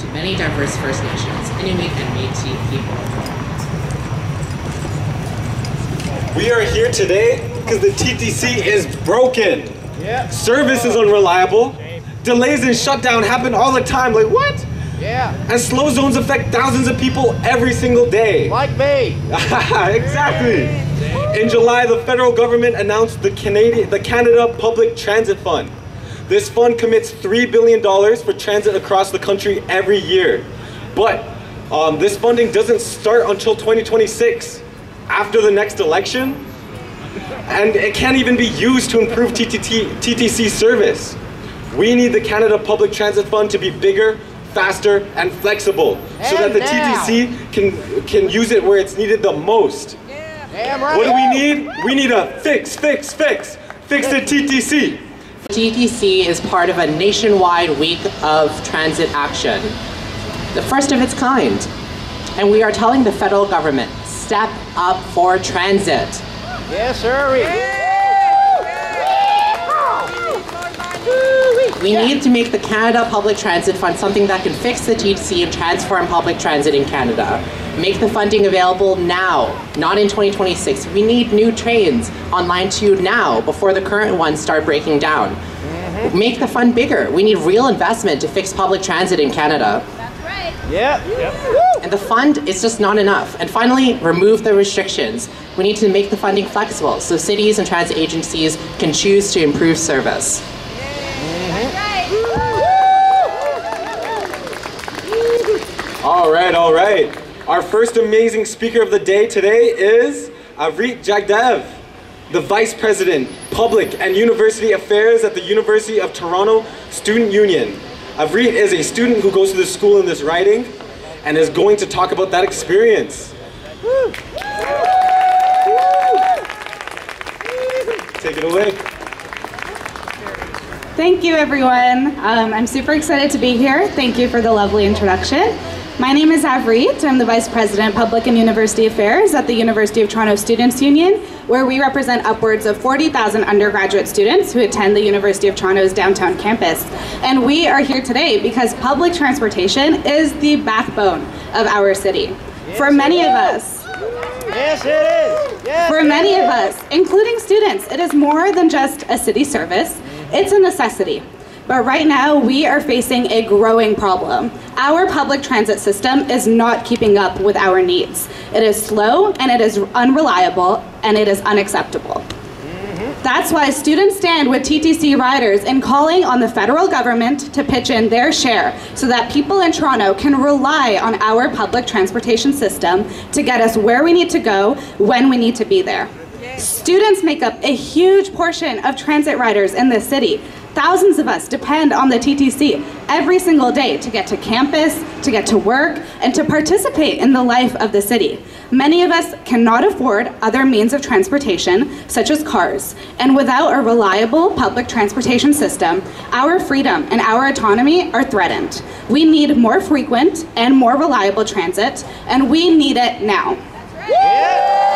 to many diverse First Nations, Inuit, and Métis people. We are here today because the TTC is broken. Yeah. Service is unreliable. Delays and shutdown happen all the time. Like what? Yeah. And slow zones affect thousands of people every single day. Like me. exactly. In July, the federal government announced the Canadian, the Canada Public Transit Fund. This fund commits $3 billion for transit across the country every year. But um, this funding doesn't start until 2026, after the next election. And it can't even be used to improve TTT, TTC service. We need the Canada Public Transit Fund to be bigger, faster, and flexible so that the now. TTC can, can use it where it's needed the most. Damn right. What do we need? We need a fix, fix, fix. Fix the TTC. TTC is part of a nationwide week of transit action, the first of its kind. And we are telling the federal government, step up for transit. Yes, sir. We need to make the Canada Public Transit Fund something that can fix the TTC and transform public transit in Canada. Make the funding available now, not in 2026. We need new trains on Line 2 now, before the current ones start breaking down. Make the fund bigger. We need real investment to fix public transit in Canada. Yep. And the fund is just not enough. And finally, remove the restrictions. We need to make the funding flexible so cities and transit agencies can choose to improve service. All right, all right. Our first amazing speaker of the day today is Avrit Jagdev, the Vice President, Public and University Affairs at the University of Toronto Student Union. Avrit is a student who goes to the school in this riding and is going to talk about that experience. Take it away. Thank you, everyone. Um, I'm super excited to be here. Thank you for the lovely introduction. My name is Avreet. I'm the Vice President, Public and University Affairs at the University of Toronto Students Union, where we represent upwards of 40,000 undergraduate students who attend the University of Toronto's downtown campus. And we are here today because public transportation is the backbone of our city. For many of us, Yes, it is. Yes. for many of us, including students, it is more than just a city service, it's a necessity. But right now, we are facing a growing problem. Our public transit system is not keeping up with our needs. It is slow, and it is unreliable, and it is unacceptable. That's why students stand with TTC riders in calling on the federal government to pitch in their share so that people in Toronto can rely on our public transportation system to get us where we need to go when we need to be there. Students make up a huge portion of transit riders in this city. Thousands of us depend on the TTC every single day to get to campus, to get to work, and to participate in the life of the city. Many of us cannot afford other means of transportation, such as cars, and without a reliable public transportation system, our freedom and our autonomy are threatened. We need more frequent and more reliable transit, and we need it now. Damn right do.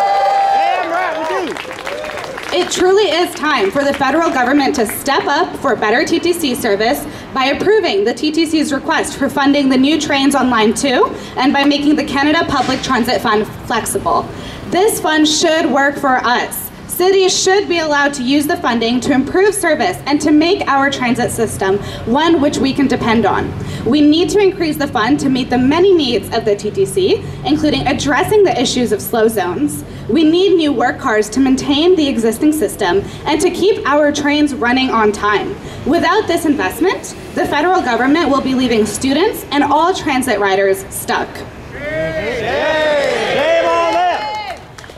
It truly is time for the federal government to step up for better TTC service by approving the TTC's request for funding the new trains on Line 2 and by making the Canada Public Transit Fund flexible. This fund should work for us. Cities should be allowed to use the funding to improve service and to make our transit system one which we can depend on. We need to increase the fund to meet the many needs of the TTC, including addressing the issues of slow zones. We need new work cars to maintain the existing system and to keep our trains running on time. Without this investment, the federal government will be leaving students and all transit riders stuck.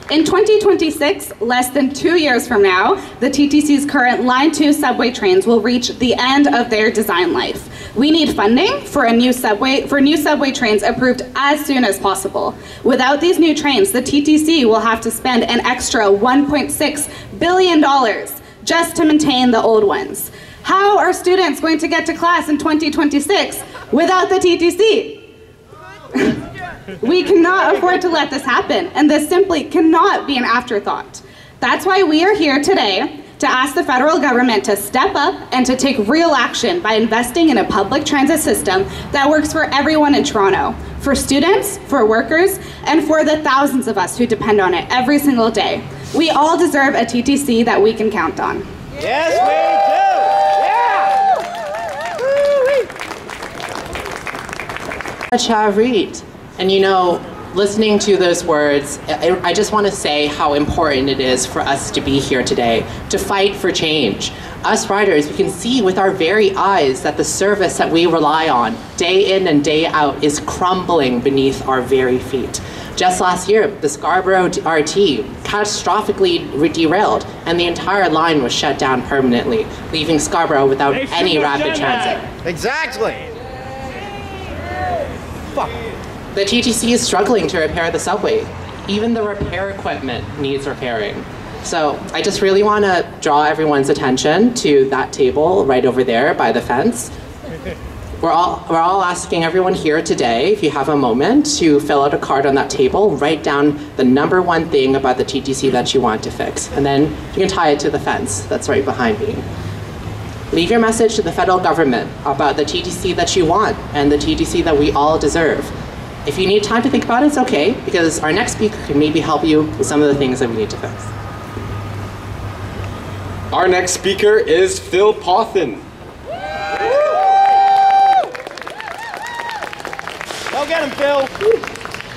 In 2026, less than two years from now, the TTC's current Line 2 subway trains will reach the end of their design life. We need funding for a new subway for new subway trains approved as soon as possible. Without these new trains, the TTC will have to spend an extra 1.6 billion dollars just to maintain the old ones. How are students going to get to class in 2026 without the TTC? We cannot afford to let this happen, and this simply cannot be an afterthought. That's why we are here today to ask the federal government to step up and to take real action by investing in a public transit system that works for everyone in Toronto, for students, for workers, and for the thousands of us who depend on it every single day. We all deserve a TTC that we can count on. Yes, we do. Yeah. Reed. And you know, listening to those words, I, I just want to say how important it is for us to be here today, to fight for change. Us riders, we can see with our very eyes that the service that we rely on day in and day out is crumbling beneath our very feet. Just last year, the Scarborough RT catastrophically derailed, and the entire line was shut down permanently, leaving Scarborough without any rapid transit. Exactly. Fuck. The TTC is struggling to repair the subway. Even the repair equipment needs repairing. So I just really want to draw everyone's attention to that table right over there by the fence. We're all, we're all asking everyone here today, if you have a moment, to fill out a card on that table, write down the number one thing about the TTC that you want to fix, and then you can tie it to the fence that's right behind me. Leave your message to the federal government about the TTC that you want and the TTC that we all deserve. If you need time to think about it, it's okay, because our next speaker can maybe help you with some of the things that we need to fix. Our next speaker is Phil Pothen. Go get him, Phil.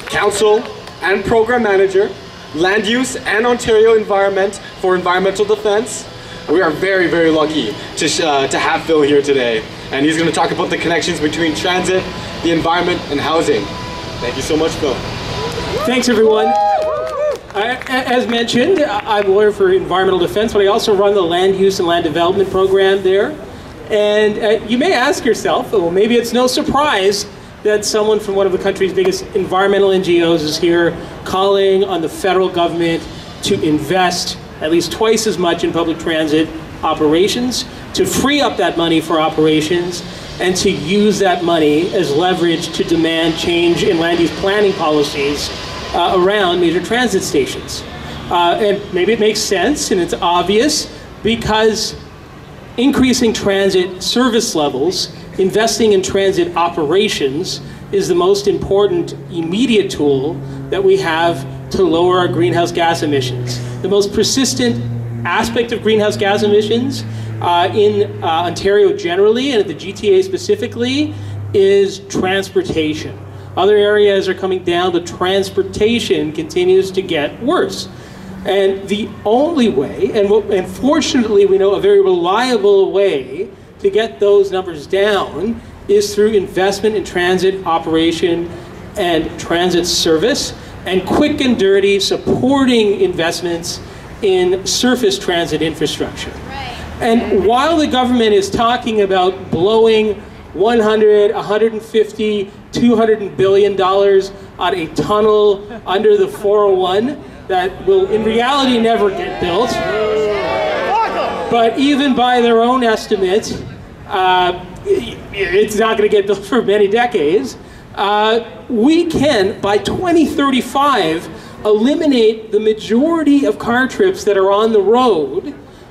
Council and Program Manager, Land Use and Ontario Environment for Environmental Defense. We are very, very lucky to, uh, to have Phil here today. And he's going to talk about the connections between transit, the environment, and housing. Thank you so much, Phil. Thanks, everyone. I, as mentioned, I'm a lawyer for environmental defense, but I also run the land use and land development program there. And uh, you may ask yourself, well, maybe it's no surprise that someone from one of the country's biggest environmental NGOs is here calling on the federal government to invest at least twice as much in public transit operations, to free up that money for operations, and to use that money as leverage to demand change in land use planning policies uh, around major transit stations. Uh, and maybe it makes sense and it's obvious because increasing transit service levels, investing in transit operations is the most important immediate tool that we have to lower our greenhouse gas emissions. The most persistent aspect of greenhouse gas emissions uh, in uh, Ontario generally and at the GTA specifically is transportation. Other areas are coming down, but transportation continues to get worse. And the only way, and, and fortunately we know a very reliable way to get those numbers down is through investment in transit operation and transit service and quick and dirty supporting investments in surface transit infrastructure. And while the government is talking about blowing 100, 150, 200 billion dollars on a tunnel under the 401 that will in reality never get built. But even by their own estimates, uh, it's not going to get built for many decades. Uh, we can, by 2035, eliminate the majority of car trips that are on the road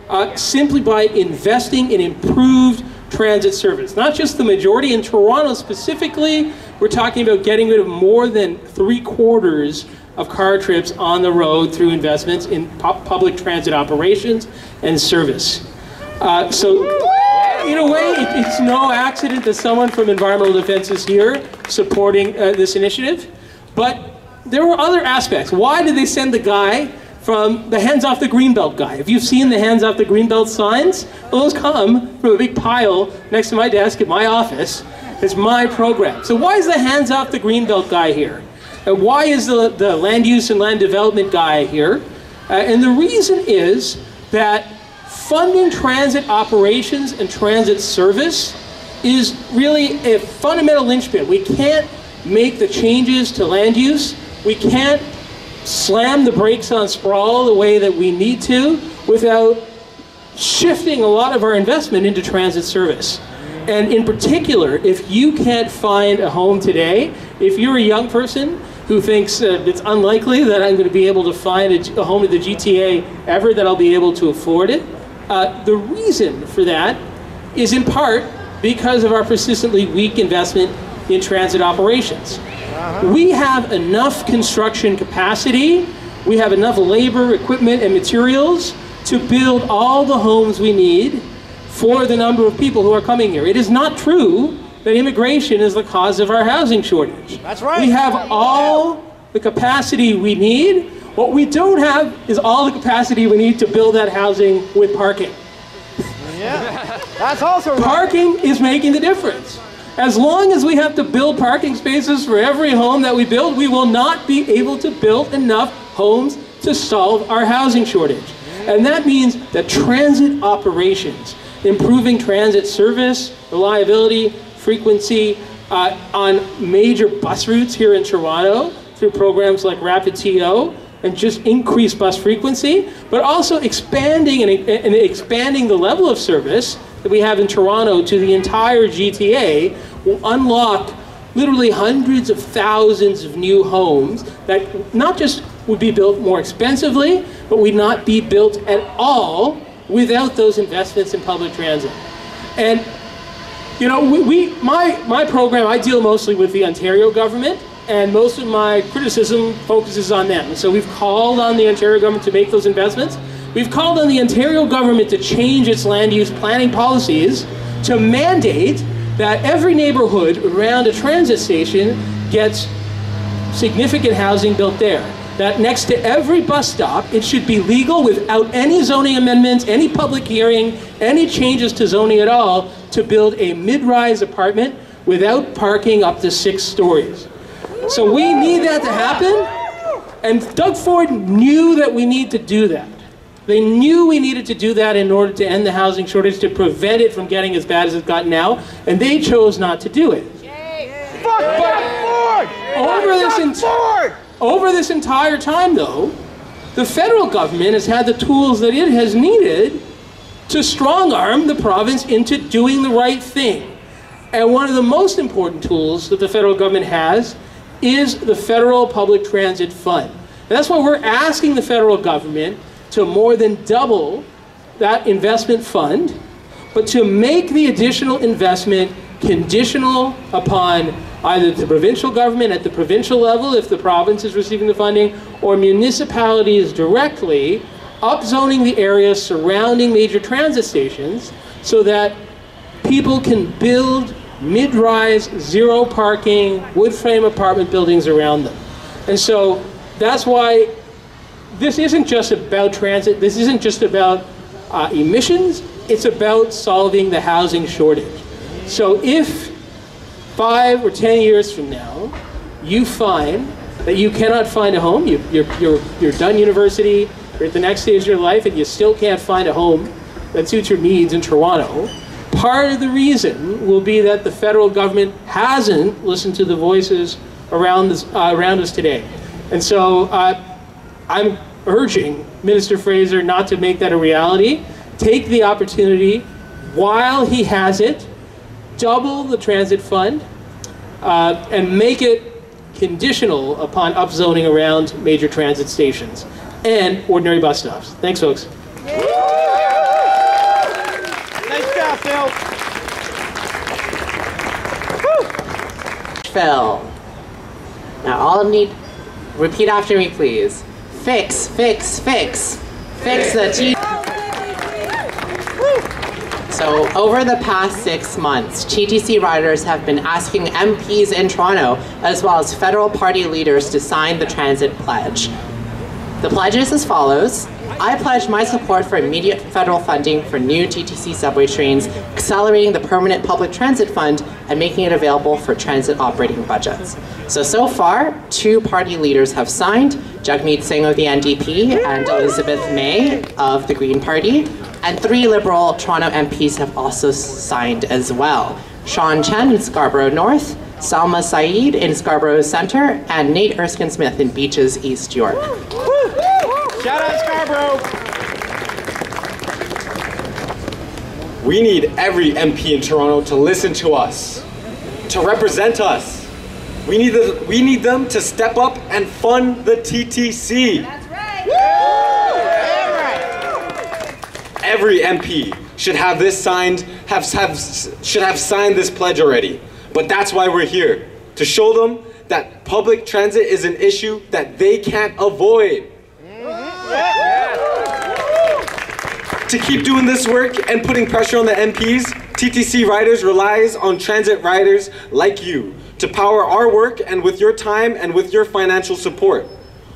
uh, simply by investing in improved transit service. Not just the majority, in Toronto specifically, we're talking about getting rid of more than three quarters of car trips on the road through investments in pu public transit operations and service. Uh, so, in a way, it, it's no accident that someone from Environmental Defense is here supporting uh, this initiative. But there were other aspects. Why did they send the guy from the Hands Off the Greenbelt guy. If you've seen the Hands Off the Greenbelt signs, those come from a big pile next to my desk at my office. It's my program. So why is the Hands Off the Greenbelt guy here? And why is the, the land use and land development guy here? Uh, and the reason is that funding transit operations and transit service is really a fundamental linchpin. We can't make the changes to land use. We can't slam the brakes on sprawl the way that we need to without shifting a lot of our investment into transit service. And in particular, if you can't find a home today, if you're a young person who thinks uh, it's unlikely that I'm going to be able to find a, a home in the GTA ever, that I'll be able to afford it, Uh, the reason for that is in part because of our persistently weak investment in transit operations. We have enough construction capacity, we have enough labor, equipment, and materials to build all the homes we need for the number of people who are coming here. It is not true that immigration is the cause of our housing shortage. That's right. We have all the capacity we need. What we don't have is all the capacity we need to build that housing with parking. Yeah. That's also right. Parking is making the difference. As long as we have to build parking spaces for every home that we build, we will not be able to build enough homes to solve our housing shortage. And that means that transit operations, improving transit service, reliability, frequency uh, on major bus routes here in Toronto through programs like Rapid TO and just increase bus frequency, but also expanding and, and expanding the level of service that we have in Toronto to the entire GTA will unlock literally hundreds of thousands of new homes that not just would be built more expensively, but would not be built at all without those investments in public transit. And you know, we, we my my program I deal mostly with the Ontario government, and most of my criticism focuses on them. So we've called on the Ontario government to make those investments. We've called on the Ontario government to change its land use planning policies to mandate that every neighborhood around a transit station gets significant housing built there. That next to every bus stop, it should be legal without any zoning amendments, any public hearing, any changes to zoning at all, to build a mid-rise apartment without parking up to six stories. So we need that to happen, and Doug Ford knew that we need to do that. They knew we needed to do that in order to end the housing shortage, to prevent it from getting as bad as it's gotten now, and they chose not to do it. Fuck Doug Ford! Over this, over this entire time, though, the federal government has had the tools that it has needed to strong arm the province into doing the right thing. And one of the most important tools that the federal government has is the Federal Public Transit Fund. And that's why we're asking the federal government to more than double that investment fund, but to make the additional investment conditional upon either the provincial government at the provincial level, if the province is receiving the funding, or municipalities directly upzoning the areas surrounding major transit stations so that people can build mid-rise, zero parking, wood frame apartment buildings around them. And so that's why this isn't just about transit, this isn't just about uh, emissions, it's about solving the housing shortage. So if five or ten years from now, you find that you cannot find a home, you, you're, you're, you're done university, you're at the next stage of your life, and you still can't find a home that suits your needs in Toronto, part of the reason will be that the federal government hasn't listened to the voices around, this, uh, around us today. And so uh, I'm urging Minister Fraser not to make that a reality. Take the opportunity while he has it, double the transit fund, uh, and make it conditional upon upzoning around major transit stations and ordinary bus stops. Thanks, folks. Nice job, Phil. Phil. Now, all need. Repeat after me, please. Fix, fix, fix. Fix the T. So, over the past six months, TTC riders have been asking MPs in Toronto, as well as federal party leaders, to sign the transit pledge. The pledge is as follows. I pledge my support for immediate federal funding for new TTC subway trains, accelerating the permanent public transit fund, and making it available for transit operating budgets. So, so far, two party leaders have signed, Jagmeet Singh of the NDP and Elizabeth May of the Green Party, and three Liberal Toronto MPs have also signed as well. Shaun Chen in Scarborough North, Salma Zahid in Scarborough Centre, and Nate Erskine Smith in Beaches, East York. Shout out Scarborough. We need every MP in Toronto to listen to us, to represent us. We need, the, we need them to step up and fund the TTC. Damn right. every MP should have this signed, have, have, should have signed this pledge already. But that's why we're here, to show them that public transit is an issue that they can't avoid. To keep doing this work and putting pressure on the MPs, TTC Riders relies on transit riders like you to power our work and with your time and with your financial support.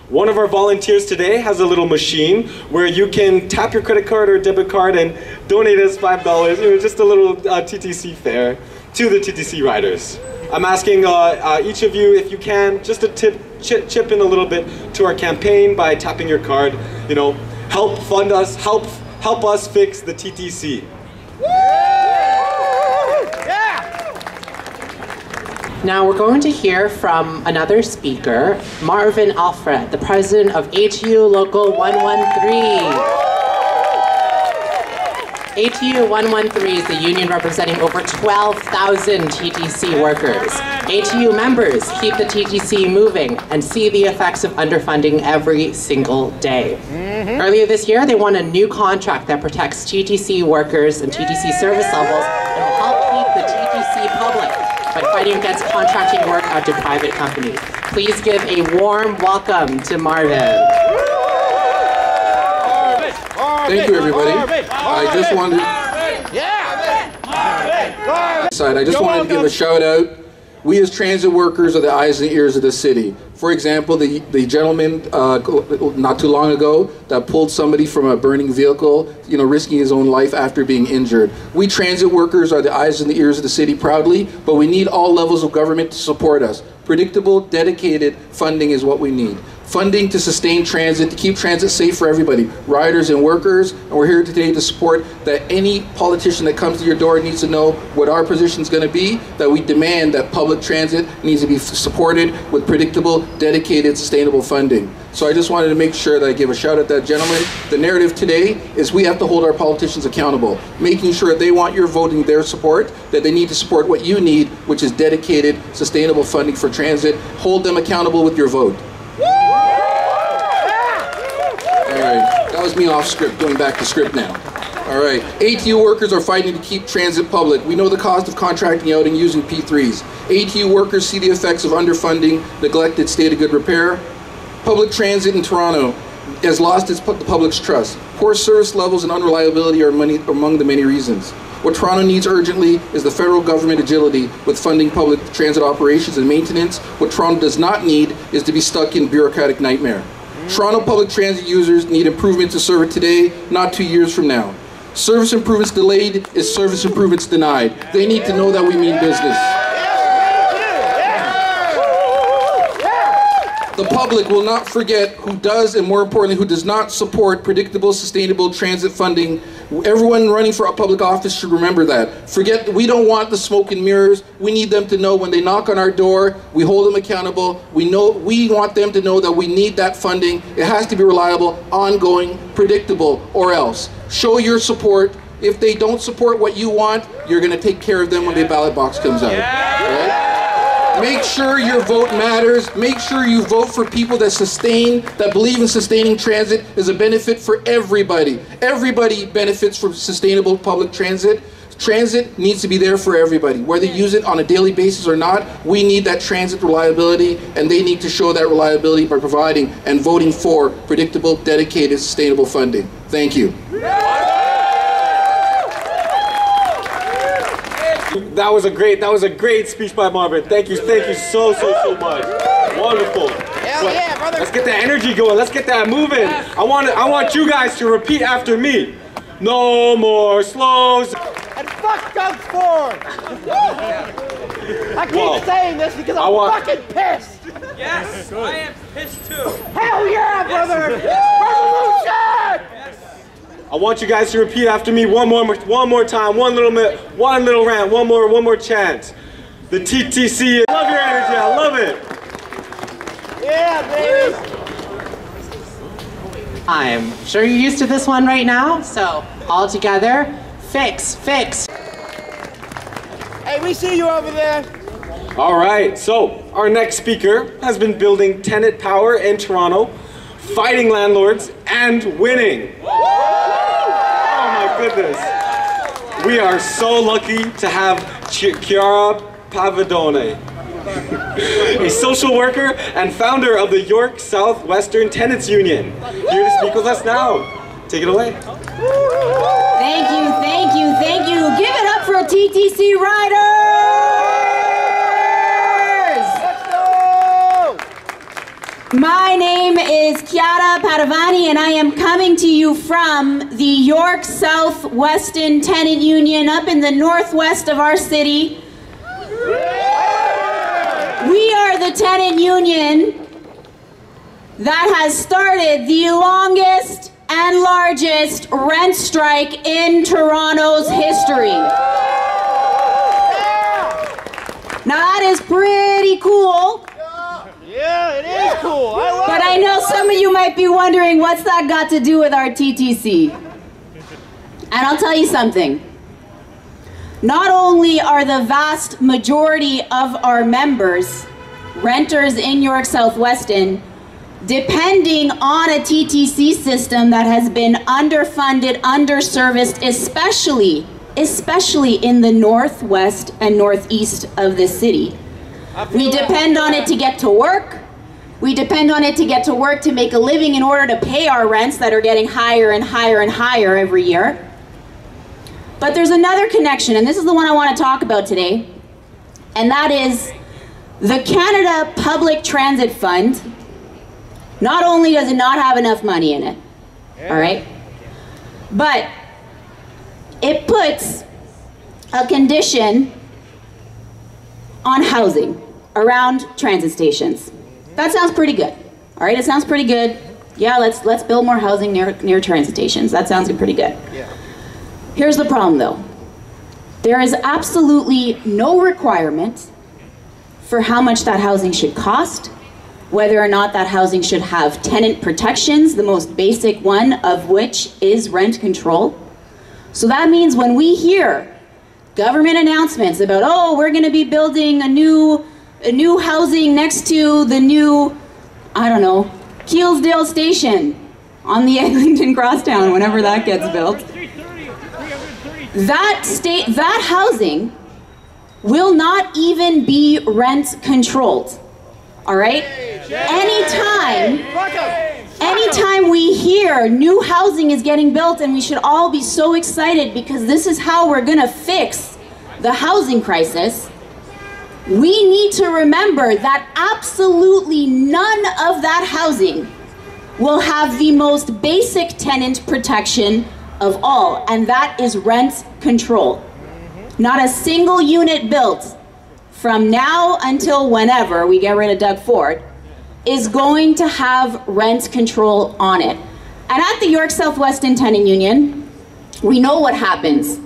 One of our volunteers today has a little machine where you can tap your credit card or debit card and donate us $5, you know, just a little uh, TTC fare to the TTC riders. I'm asking uh, uh, each of you, if you can, just to tip, chip, chip in a little bit to our campaign by tapping your card. You know, help fund us, help help us fix the TTC. Now we're going to hear from another speaker, Marvin Alfred, the president of ATU Local 113. ATU 113 is the union representing over 12,000 TTC workers. ATU members keep the TTC moving and see the effects of underfunding every single day. Mm-hmm. Earlier this year, they won a new contract that protects TTC workers and TTC service levels and will help keep the TTC public by fighting against contracting work out to private companies. Please give a warm welcome to Marvin. Thank you, everybody. I just wanted. Yeah. Side, I just wanted to give a shout out. We as transit workers are the eyes and ears of the city. For example, the, the gentleman uh, not too long ago that pulled somebody from a burning vehicle, you know, risking his own life after being injured. We transit workers are the eyes and the ears of the city proudly, but we need all levels of government to support us. Predictable, dedicated funding is what we need funding to sustain transit, to keep transit safe for everybody, riders and workers. And we're here today to support that any politician that comes to your door needs to know what our position is going to be, that we demand that public transit needs to be supported with predictable, dedicated, sustainable funding. So I just wanted to make sure that I give a shout out to that gentleman. The narrative today is we have to hold our politicians accountable, making sure they want your vote and their support, that they need to support what you need, which is dedicated, sustainable funding for transit. Hold them accountable with your vote. That was me off script, going back to script now. All right, ATU workers are fighting to keep transit public. We know the cost of contracting out and using P3s. ATU workers see the effects of underfunding, neglected state of good repair. Public transit in Toronto has lost its the public's trust. Poor service levels and unreliability are many, among the many reasons. What Toronto needs urgently is the federal government agility with funding public transit operations and maintenance. What Toronto does not need is to be stuck in bureaucratic nightmare. Toronto public transit users need improvement to serve it today, not two years from now. Service improvements delayed is service improvements denied. They need to know that we mean business. The public will not forget who does and more importantly who does not support predictable, sustainable transit funding. Everyone running for a public office should remember that. Forget, we don't want the smoke and mirrors. We need them to know when they knock on our door, we hold them accountable. We know, we want them to know that we need that funding. It has to be reliable, ongoing, predictable, or else. Show your support. If they don't support what you want, you're gonna take care of them when the ballot box comes out. Right? Make sure your vote matters. Make sure you vote for people that sustain, that believe in sustaining transit is a benefit for everybody. Everybody benefits from sustainable public transit. Transit needs to be there for everybody. Whether you use it on a daily basis or not, we need that transit reliability, and they need to show that reliability by providing and voting for predictable, dedicated, sustainable funding. Thank you. That was a great, that was a great speech by Marvin. Thank you, thank you so, so, so much. Wonderful. Hell yeah, brother. Let's get that energy going. Let's get that moving. I want, I want you guys to repeat after me. No more slows. And fuck Doug Ford. I keep Whoa. saying this because I I'm want- fucking pissed. Yes, I am pissed too. Hell yeah, brother. Revolution. I want you guys to repeat after me one more, one more time, one little minute, one little rant, one more, one more chant. The TTC. I love your energy. I love it. Yeah, baby. I'm sure you're used to this one right now, so all together, fix, fix. Hey, we see you over there. All right, so our next speaker has been building tenant power in Toronto, fighting landlords, and winning. Oh my goodness. We are so lucky to have Ch- Chiara Padovani, a social worker and founder of the York South-Weston Tenants Union, here to speak with us now. Take it away. Thank you, thank you, thank you. Give it up for a TTC Riders! My name is Chiara Padovani and I am coming to you from the York South-Weston Tenant Union up in the northwest of our city. We are the tenant union that has started the longest and largest rent strike in Toronto's history. Now that is pretty cool, Yeah, it is cool. I love but I know some of you might be wondering what's that got to do with our TTC? And I'll tell you something. Not only are the vast majority of our members renters in York South-Weston, depending on a TTC system that has been underfunded, underserviced, especially, especially in the northwest and northeast of the city. We depend on it to get to work. We depend on it to get to work to make a living in order to pay our rents that are getting higher and higher and higher every year. But there's another connection, and this is the one I want to talk about today, and that is the Canada Public Transit Fund. Not only does it not have enough money in it, all right, but it puts a condition on housing around transit stations. That sounds pretty good. All right, it sounds pretty good. Yeah, let's let's build more housing near near transit stations. That sounds pretty good. Here's the problem though. There is absolutely no requirement for how much that housing should cost, whether or not that housing should have tenant protections, the most basic one of which is rent control. So that means when we hear government announcements about, oh, we're going to be building a new, a new housing next to the new, I don't know, Keelesdale Station on the Eglinton Crosstown, whenever that gets built. That state, that housing will not even be rent controlled. All right? Anytime, anytime we hear new housing is getting built and we should all be so excited because this is how we're to fix the housing crisis, we need to remember that absolutely none of that housing will have the most basic tenant protection of all, and that is rent control. Not a single unit built from now until whenever we get rid of Doug Ford is going to have rent control on it. And at the York South-Weston Tenant Union, we know what happens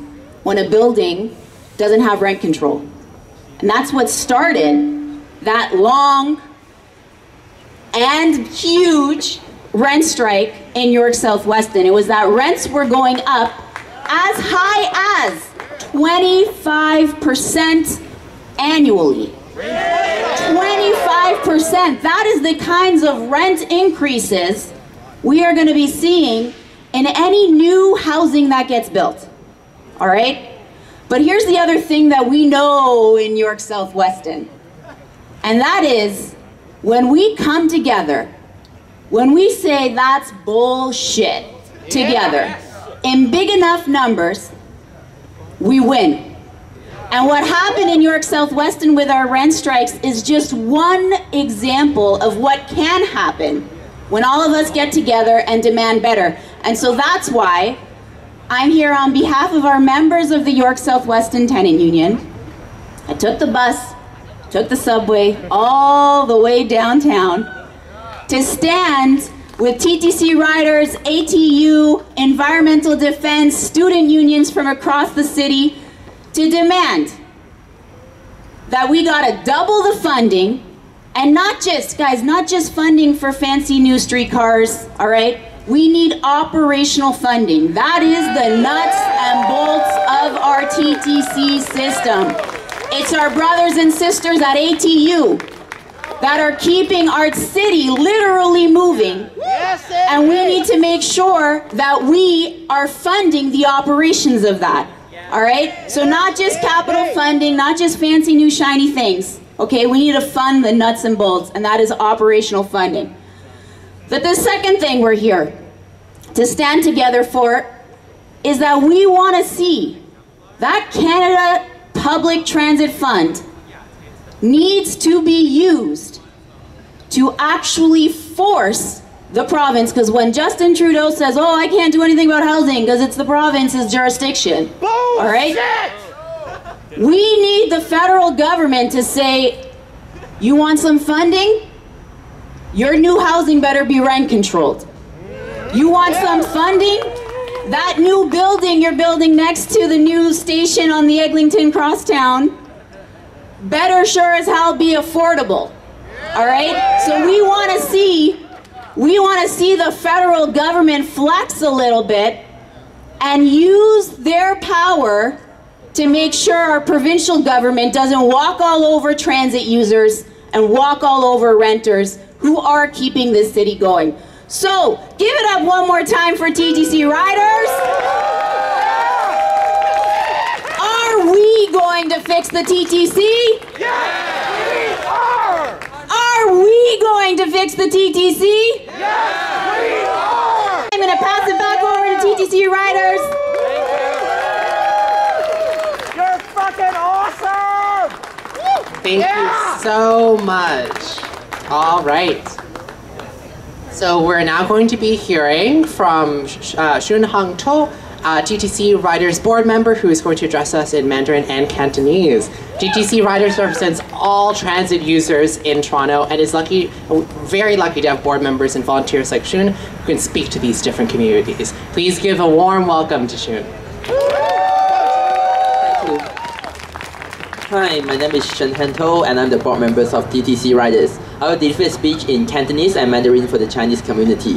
when a building doesn't have rent control. And that's what started that long and huge rent strike in York South-Weston. It was that rents were going up as high as 25% annually. 25%. That is the kinds of rent increases we are going to be seeing in any new housing that gets built. All right? But here's the other thing that we know in York South-Weston. And that is when we come together, when we say that's bullshit together in big enough numbers, we win. And what happened in York South-Weston with our rent strikes is just one example of what can happen when all of us get together and demand better. And so that's why I'm here on behalf of our members of the York South-Weston Tenant Union. I took the bus, took the subway all the way downtown to stand with TTC riders, ATU, environmental defense, student unions from across the city to demand that we gotta double the funding and not just, guys, not just funding for fancy new streetcars, all right? We need operational funding. That is the nuts and bolts of our TTC system. It's our brothers and sisters at ATU that are keeping our city literally moving. Yes, And we need to make sure that we are funding the operations of that. All right? So not just capital funding, not just fancy new shiny things. Okay, we need to fund the nuts and bolts, and that is operational funding. But the second thing we're here to stand together for is that we want to see that Canada Public Transit Fund needs to be used to actually force the province, because when Justin Trudeau says, oh, I can't do anything about housing because it's the province's jurisdiction, all right? We need the federal government to say, you want some funding? Your new housing better be rent controlled. You want some funding? That new building you're building next to the new station on the Eglinton Crosstown better sure as hell be affordable. All right? So we want to see we want to see the federal government flex a little bit and use their power to make sure our provincial government doesn't walk all over transit users and walk all over renters who are keeping this city going. So, give it up one more time for TTC riders. Are we going to fix the TTC? Yes, we are! Are we going to fix the TTC? Yes, we are! I'm going to pass it back over to TTC riders. You're fucking awesome! Thank Yeah! you so much. All right. So we're now going to be hearing from uh, Shun Hong To, uh, TTC Riders board member, who is going to address us in Mandarin and Cantonese. TTC Riders represents all transit users in Toronto and is lucky, very lucky to have board members and volunteers like Shun who can speak to these different communities. Please give a warm welcome to Shun. Hi, my name is Shen Hento and I'm the board member of TTC Riders. I will deliver a speech in Cantonese and Mandarin for the Chinese community.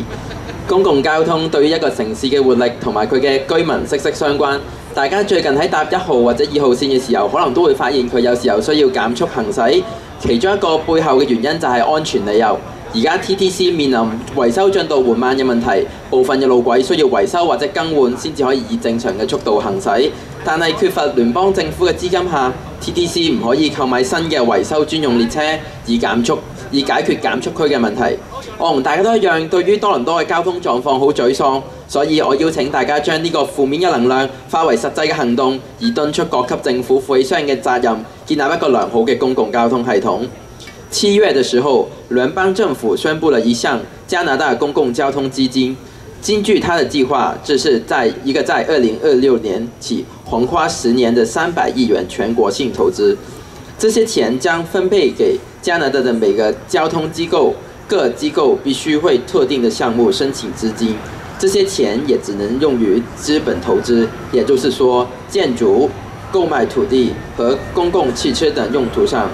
公共交通對於一個城市嘅活力同埋佢嘅居民息息相關。大家最近喺搭一號或者二號線嘅時候，可能都會發現佢有時候需要減速行駛。其中一個背後嘅原因就係安全理由。而家 TTC 面臨維修進度緩慢嘅問題，部分嘅路軌需要維修或者更換先至可以以正常嘅速度行駛。但係缺乏聯邦政府嘅資金下，TTC 唔可以購買新嘅維修專用列車以減速，以解決減速區嘅問題。我同大家都一樣，對於多倫多嘅交通狀況好沮喪，所以我邀請大家將呢個負面嘅能量化為實際嘅行動，而敦促各級政府負起相應嘅責任，建立一個良好嘅公共交通系統。七月的時候，聯邦政府宣布了一項加拿大公共交通基金。根據他的計劃，這是在一個在二零二六年起橫跨十年的三百億元全國性投資。這些錢將分配給加拿大的每个交通机构，各机构必须为特定的项目申请资金。这些钱也只能用于资本投资，也就是说，建筑、购买土地和公共汽车等用途上。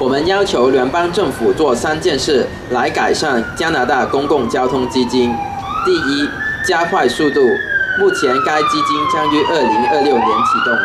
我们要求联邦政府做三件事来改善加拿大公共交通基金。第一，加快速度。目前该基金将于二零二六年启动，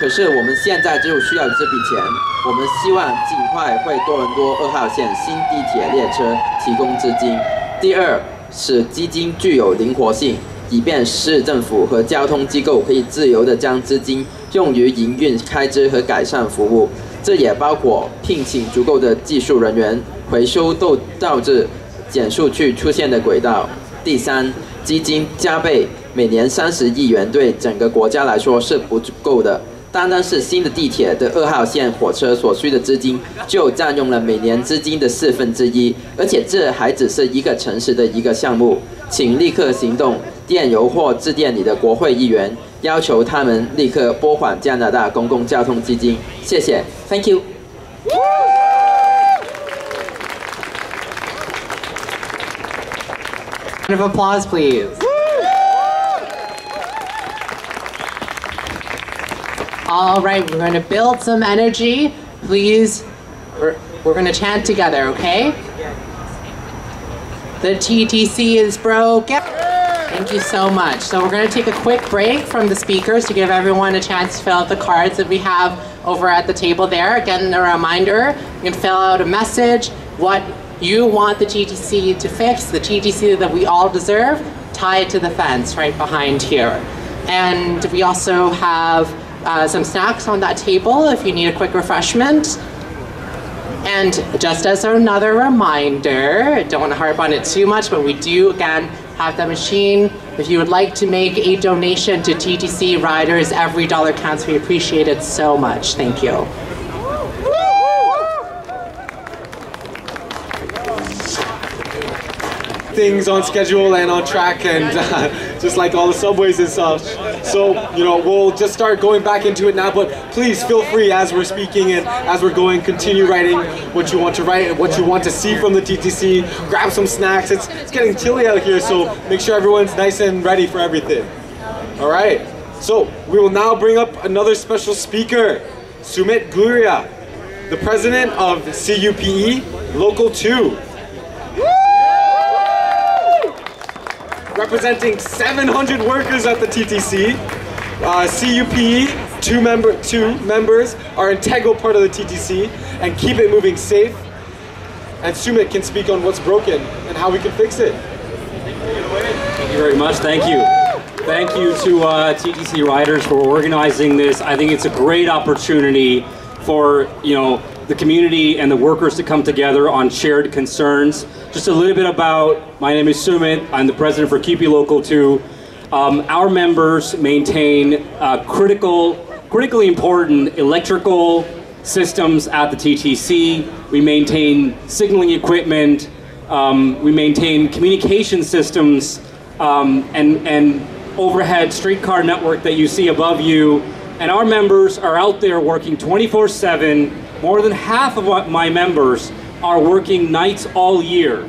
可是我们现在就需要这笔钱。我们希望尽快为多伦多二号线新地铁列车提供资金。第二，使基金具有灵活性，以便市政府和交通机构可以自由地将资金用于营运开支和改善服务。这也包括聘请足够的技术人员，回收都導致减速區出现的轨道。第三，基金加倍，每年三十亿元对整个国家来说是不足夠的。單單是新的地铁的二号线火车所需的资金，就占用了每年资金的四分之一，而且这还只是一个城市的一个项目。请立刻行动，电邮或致电你的国会议员，要求他们立刻拨款加拿大公共交通基金。谢谢，Thank you。Round of applause, please. All right, we're going to build some energy. Please, we're, we're going to chant together, okay? The TTC is broken. Thank you so much. So we're going to take a quick break from the speakers to give everyone a chance to fill out the cards that we have over at the table there. Again, a reminder, You can fill out a message, what you want the TTC to fix, the TTC that we all deserve, tie it to the fence right behind here. And we also have uh, some snacks on that table if you need a quick refreshment. And just as another reminder, don't want to harp on it too much, but we do again have the machine. If you would like to make a donation to TTC riders, every dollar counts. We appreciate it so much. Thank you. things on schedule and on track and uh, just like all the subways and stuff. So, you know, we'll just start going back into it now, but please feel free as we're speaking and as we're going, continue writing what you want to write, and what you want to see from the TTC, grab some snacks. It's, it's getting chilly out here, so make sure everyone's nice and ready for everything. All right, so we will now bring up another special speaker, Sumit Guria, the president of CUPE Local 2. Representing 700 workers at the TTC. Uh, CUPE, two, member, two members, are integral part of the TTC and keep it moving safe. And Sumit can speak on what's broken and how we can fix it. Thank you very much. Thank you. Thank you to uh, TTC Riders for organizing this. I think it's a great opportunity for, you know, the community and the workers to come together on shared concerns. Just a little bit about, my name is Sumit, I'm the president for CUPE Local 2. Um, our members maintain uh, critical, critically important electrical systems at the TTC. We maintain signaling equipment, um, we maintain communication systems um, and, and overhead streetcar network that you see above you. And our members are out there working 24 7 more than half of my members are working nights all year.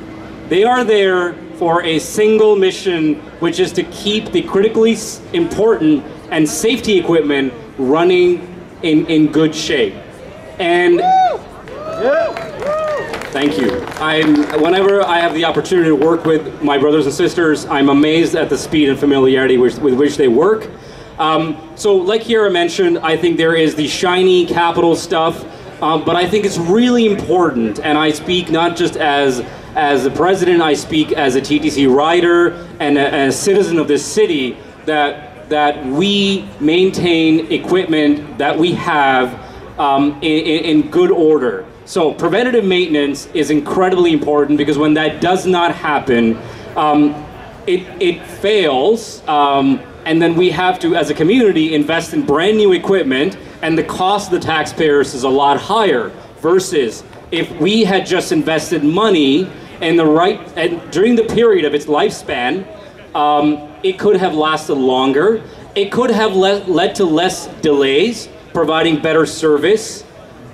They are there for a single mission, which is to keep the critically important and safety equipment running in, in good shape. And thank you. I'm, whenever I have the opportunity to work with my brothers and sisters, I'm amazed at the speed and familiarity with, with which they work. Um, so like Chiara mentioned, I think there is the shiny capital stuff um, but I think it's really important, and I speak not just as as the president, I speak as a TTC rider and a, a citizen of this city that that we maintain equipment that we have um, in, in good order. So preventative maintenance is incredibly important because when that does not happen, um, it, it fails, um, and then we have to, as a community, invest in brand new equipment and the cost of the taxpayers is a lot higher versus if we had just invested money in the right and during the period of its lifespan um, it could have lasted longer. It could have le led to less delays providing better service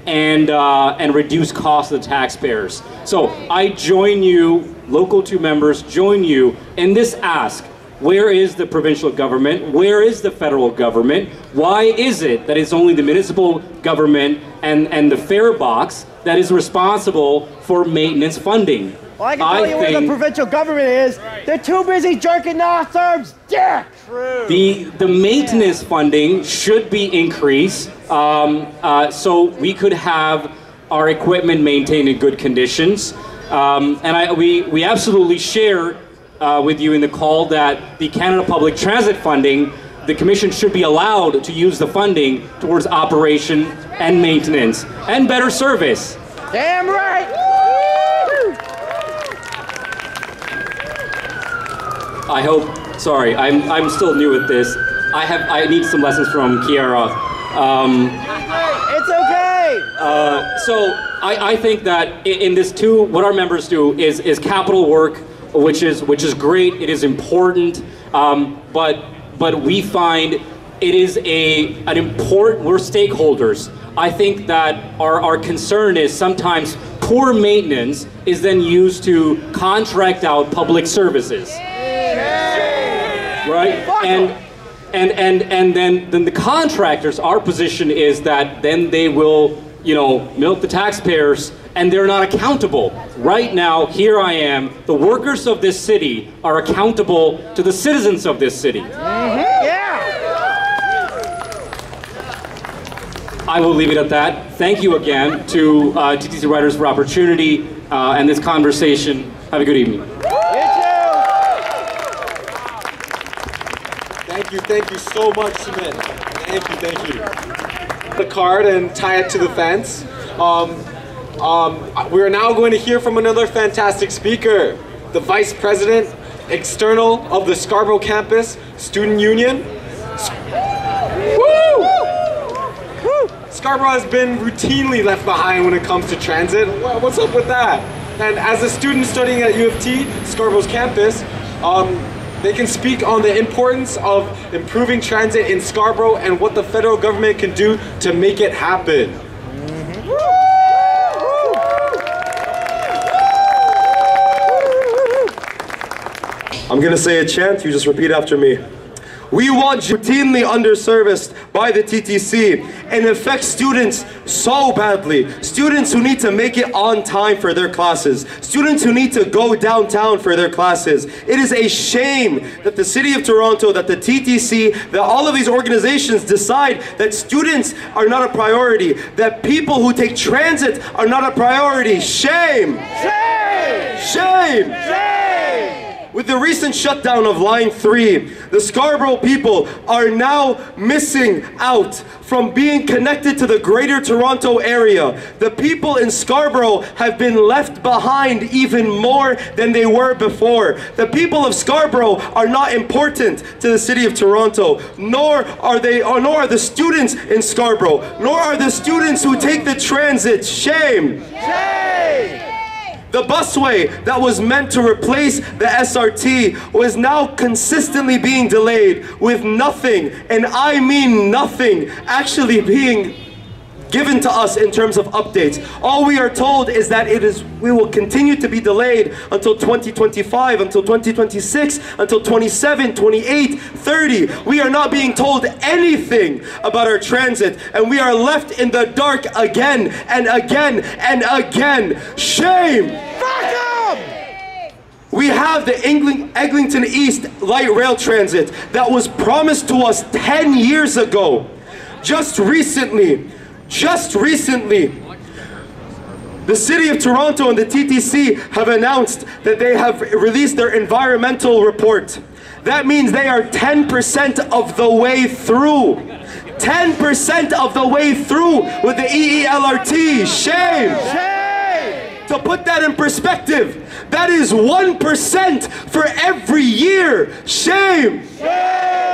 and uh, and reduce costs of the taxpayers. So i join you local two members join you in this ask where is the provincial government? Where is the federal government? Why is it that it's only the municipal government and, and the fare box that is responsible for maintenance funding? Well, I can tell I you where the provincial government is. They're too busy jerking off thumbs. Yeah. True. The the maintenance funding should be increased um, uh, so we could have our equipment maintained in good conditions. Um, and I, we, we absolutely share uh, with you in the call that the Canada Public Transit funding, the Commission should be allowed to use the funding towards operation and maintenance and better service. Damn right! I hope, sorry, I'm, I'm still new at this. I have I need some lessons from Chiara. Um, it's okay. Uh, so I, I think that in, in this too, what our members do is is capital work which is which is great. It is important, um, but but we find it is a an important. We're stakeholders. I think that our our concern is sometimes poor maintenance is then used to contract out public services. Right? And and and and then then the contractors our position is that then they will you know milk the taxpayers and they're not accountable. Right now, here I am, the workers of this city are accountable to the citizens of this city. Mm-hmm. Yeah. I will leave it at that. Thank you again to uh, TTC Riders for opportunity uh, and this conversation. Have a good evening. Thank you, thank you so much, Sumit. Thank you, thank you. The card and tie it to the fence. Um, um, we are now going to hear from another fantastic speaker, the Vice President External of the Scarborough Campus Student Union. Woo! Scarborough has been routinely left behind when it comes to transit. What's up with that? And as a student studying at U of T, Scarborough's campus, um, they can speak on the importance of improving transit in Scarborough and what the federal government can do to make it happen. I'm gonna say a chant, you just repeat after me. We want routinely underserviced by the TTC and affects students so badly. Students who need to make it on time for their classes. Students who need to go downtown for their classes. It is a shame that the City of Toronto, that the TTC, that all of these organizations decide that students are not a priority, that people who take transit are not a priority. Shame! Shame! Shame! Shame! With the recent shutdown of Line 3, the Scarborough people are now missing out from being connected to the Greater Toronto Area. The people in Scarborough have been left behind even more than they were before. The people of Scarborough are not important to the City of Toronto, nor are they, or nor are the students in Scarborough, nor are the students who take the transit. Shame! Shame! The busway that was meant to replace the SRT was now consistently being delayed with nothing, and I mean nothing, actually being given to us in terms of updates. All we are told is that it is we will continue to be delayed until 2025, until 2026, until 27, 28, 30. We are not being told anything about our transit and we are left in the dark again and again and again. Shame! Fuck them! We have the Engling Eglinton East Light Rail Transit that was promised to us 10 years ago. Just recently, just recently, the City of Toronto and the TTC have announced that they have released their environmental report. That means they are 10% of the way through. 10% of the way through with the EELRT. Shame! Shame! To put that in perspective, that is 1% for every year. Shame! Shame!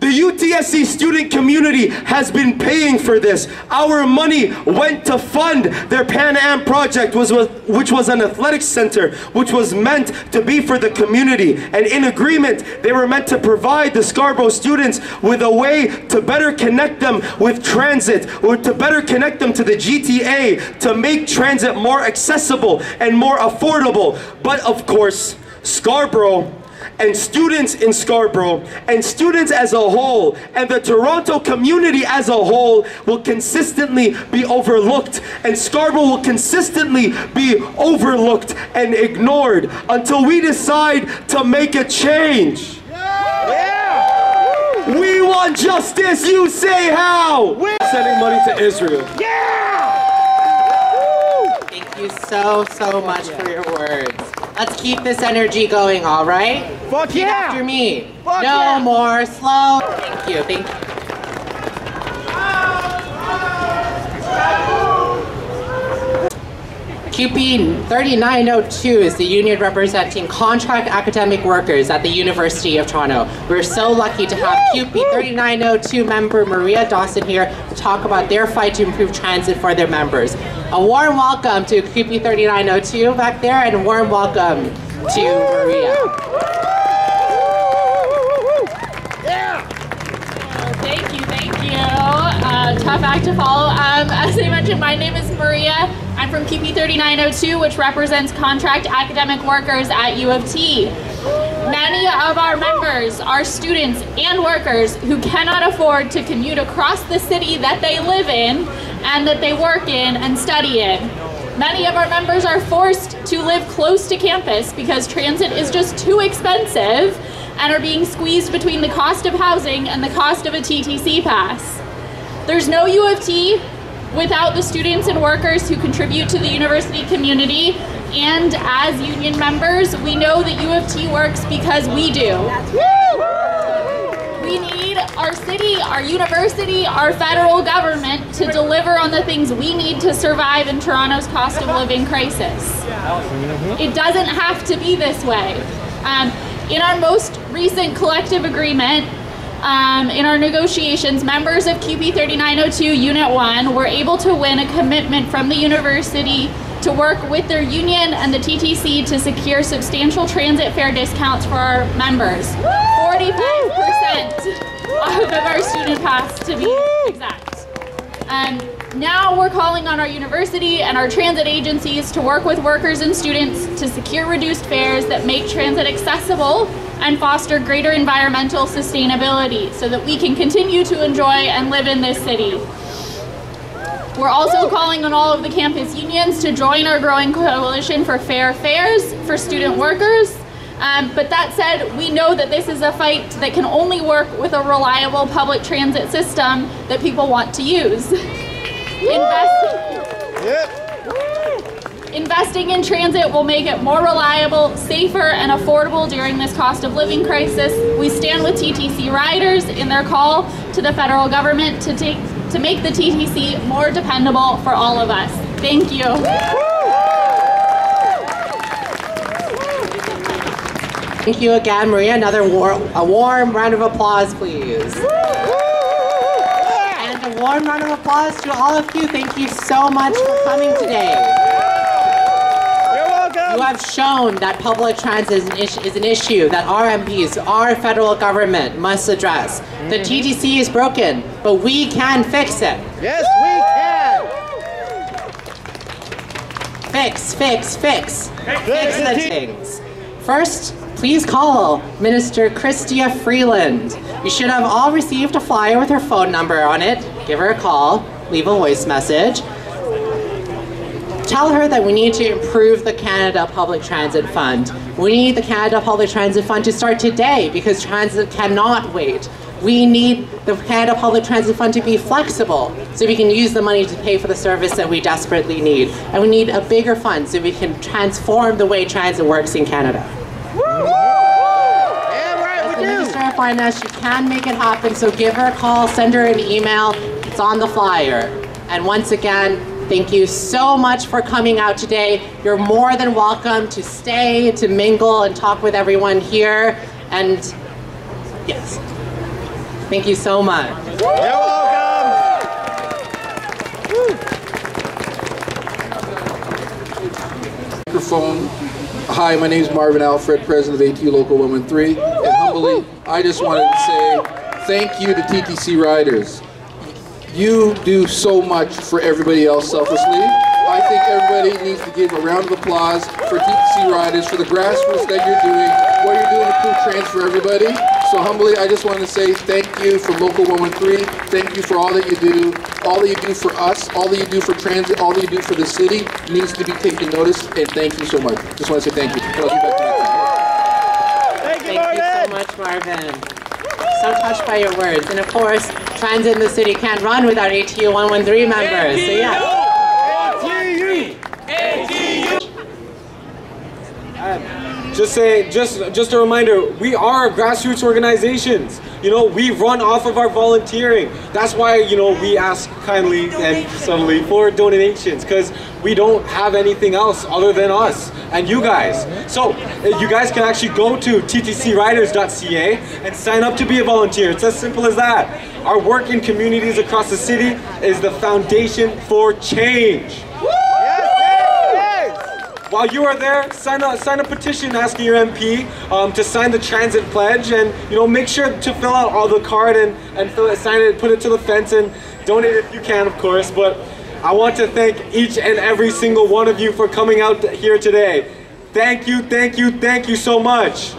The UTSC student community has been paying for this. Our money went to fund their Pan Am project, which was an athletics center, which was meant to be for the community. And in agreement, they were meant to provide the Scarborough students with a way to better connect them with transit, or to better connect them to the GTA, to make transit more accessible and more affordable. But of course, Scarborough and students in Scarborough and students as a whole and the Toronto community as a whole will consistently be overlooked and Scarborough will consistently be overlooked and ignored until we decide to make a change. Yeah. We want justice, you say how? We're sending money to Israel. Yeah! Thank you so, so much for your words. Let's keep this energy going, all right? Fuck Repeat yeah! after me. Fuck no yeah! more slow. Thank you. Thank you. CUPE 3902 is the union representing contract academic workers at the University of Toronto. We're so lucky to have CUPE 3902 member Maria Dawson here to talk about their fight to improve transit for their members. A warm welcome to CUPE 3902 back there and a warm welcome to Maria. Thank you, thank you. Uh, tough act to follow. Um, as I mentioned, my name is Maria. I'm from CUPE 3902, which represents contract academic workers at U of T. Many of our members are students and workers who cannot afford to commute across the city that they live in and that they work in and study in. Many of our members are forced to live close to campus because transit is just too expensive and are being squeezed between the cost of housing and the cost of a TTC pass. There's no U of T without the students and workers who contribute to the university community. And as union members, we know that U of T works because we do. We need our city, our university, our federal government to deliver on the things we need to survive in Toronto's cost of living crisis. It doesn't have to be this way. Um, in our most recent collective agreement, um, in our negotiations, members of CUPE 3902 Unit 1 were able to win a commitment from the university to work with their union and the TTC to secure substantial transit fare discounts for our members. 45% of our student pass to be exact. Um, now we're calling on our university and our transit agencies to work with workers and students to secure reduced fares that make transit accessible and foster greater environmental sustainability so that we can continue to enjoy and live in this city. We're also calling on all of the campus unions to join our growing coalition for fair fares for student workers. Um, but that said, we know that this is a fight that can only work with a reliable public transit system that people want to use. Invest Investing in transit will make it more reliable, safer, and affordable during this cost of living crisis. We stand with TTC riders in their call to the federal government to take to make the TTC more dependable for all of us. Thank you. Thank you again, Maria. Another war a warm round of applause, please. Warm round of applause to all of you. Thank you so much for coming today. You're welcome. You have shown that public transit is an, is- is an issue that our MPs, our federal government must address. The mm-hmm. TTC is broken, but we can fix it. Yes, we can. Fix, fix, fix. Fix Fix the the T- things. First, please call Minister Chrystia Freeland. You should have all received a flyer with her phone number on it. Give her a call, leave a voice message. Tell her that we need to improve the Canada Public Transit Fund. We need the Canada Public Transit Fund to start today because transit cannot wait. We need the Canada Public Transit Fund to be flexible so we can use the money to pay for the service that we desperately need. And we need a bigger fund so we can transform the way transit works in Canada. The Minister of Finance, she can make it happen, so give her a call, send her an email. It's on the flyer. And once again, thank you so much for coming out today. You're more than welcome to stay, to mingle, and talk with everyone here. And yes, thank you so much. You're welcome. microphone. Hi, my name is Marvin Alfred, president of ATU Local 113. And humbly, I just wanted to say thank you to TTC riders. You do so much for everybody else selflessly. I think everybody needs to give a round of applause for TTC riders, for the grassroots that you're doing, what you're doing to cool trains for everybody. So humbly, I just want to say thank you for Local 113. Thank you for all that you do. All that you do for us, all that you do for transit, all that you do for the city needs to be taken notice, and thank you so much. Just want to say thank you. Back to Thank you much, Marvin. So touched by your words. And of course, transit in the city can't run without ATU 113 members. So yeah. Uh, just say, just just a reminder, we are grassroots organizations. You know, we run off of our volunteering. That's why, you know, we ask kindly and subtly for donations because we don't have anything else other than us and you guys. So uh, you guys can actually go to ttcriders.ca and sign up to be a volunteer. It's as simple as that. Our work in communities across the city is the foundation for change. While you are there, sign a sign a petition asking your MP um, to sign the transit pledge, and you know make sure to fill out all the card and and fill it, sign it, put it to the fence, and donate if you can, of course. But I want to thank each and every single one of you for coming out here today. Thank you, thank you, thank you so much.